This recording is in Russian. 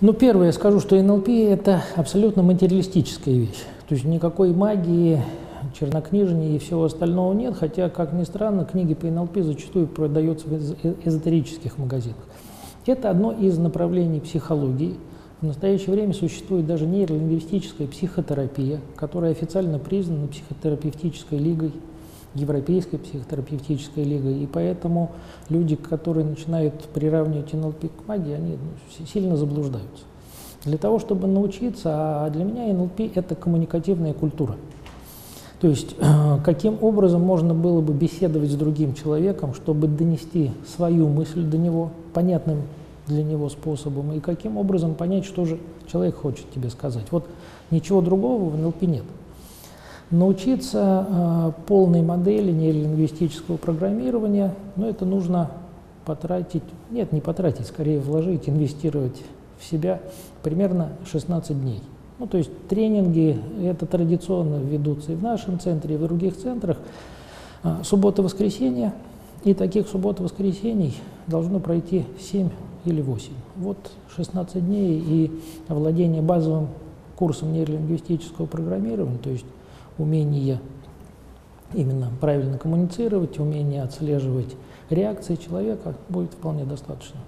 Ну, первое, я скажу, что НЛП – это абсолютно материалистическая вещь. То есть никакой магии, чернокнижения и всего остального нет, хотя, как ни странно, книги по НЛП зачастую продаются в эзотерических магазинах. Это одно из направлений психологии. В настоящее время существует даже нейролингвистическая психотерапия, которая официально признана психотерапевтической лигой Европейской психотерапевтической лигой, и поэтому люди, которые начинают приравнивать НЛП к магии, они ну, сильно заблуждаются. Для того, чтобы научиться, а для меня НЛП – это коммуникативная культура. То есть, каким образом можно было бы беседовать с другим человеком, чтобы донести свою мысль до него понятным для него способом, и каким образом понять, что же человек хочет тебе сказать. Вот ничего другого в НЛП нет. Научиться э, полной модели нейролингвистического программирования, ну, это нужно потратить, нет, не потратить, скорее вложить, инвестировать в себя примерно 16 дней. Ну, то есть тренинги, это традиционно ведутся и в нашем центре, и в других центрах. А, Суббота-воскресенье, и таких суббот-воскресений должно пройти 7 или 8. Вот 16 дней и овладение базовым курсом нейролингвистического программирования, то есть умение именно правильно коммуницировать, умение отслеживать реакции человека будет вполне достаточно.